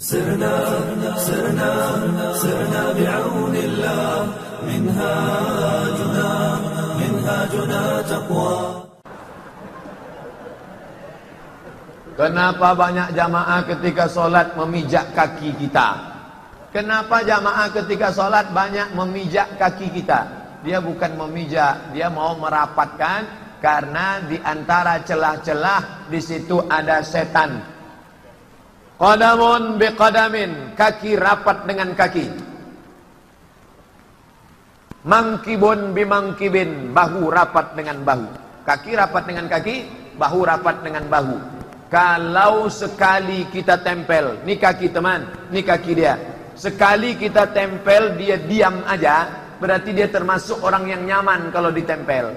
سرنا سرنا سرنا بعون الله منهاجنا منهاجنا تقوى Kenapa banyak jamaah ketika sholat memijak kaki kita? Kenapa jamaah ketika sholat banyak memijak kaki kita? Dia bukan memijak, dia mau merapatkan karena di antara celah-celah di situ ada setan. Qadamun biqadamin, kaki rapat dengan kaki. Mangkibun bimangkibin, bahu rapat dengan bahu. Kaki rapat dengan kaki, bahu rapat dengan bahu. Kalau sekali kita tempel, ini kaki teman, ini kaki dia. Sekali kita tempel, dia diam aja, berarti dia termasuk orang yang nyaman kalau ditempel.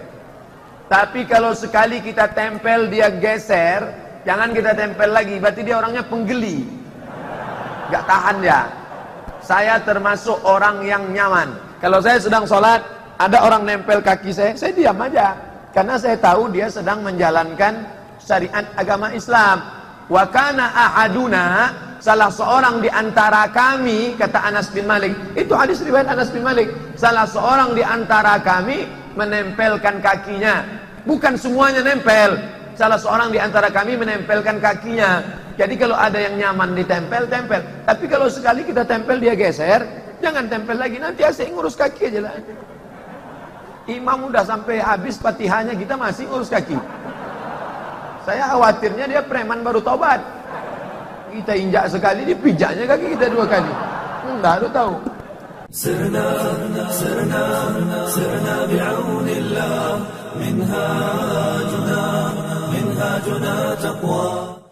Tapi kalau sekali kita tempel, dia geser, jangan kita tempel lagi, berarti dia orangnya penggeli. Gak tahan dia. Saya termasuk orang yang nyaman. Kalau saya sedang sholat, ada orang nempel kaki saya, saya diam aja. Karena saya tahu dia sedang menjalankan syariat agama Islam. Wa kana ahaduna salah seorang di antara kami kata Anas bin Malik. Itu hadis riwayat Anas bin Malik. Salah seorang di antara kami menempelkan kakinya. Bukan semuanya nempel Salah seorang di antara kami menempelkan kakinya. Jadi kalau ada yang nyaman ditempel, tempel. Tapi kalau sekali kita tempel dia geser, jangan tempel lagi. Nanti asik ngurus kaki aja lah. Imam udah sampai habis patihannya, kita masih ngurus kaki. Saya khawatirnya dia preman baru tobat. Kita injak sekali, dipijaknya kaki kita dua kali. Enggak, lu tahu. سرنا سرنا سرنا بعون الله منهاجنا صلاتنا تقوى.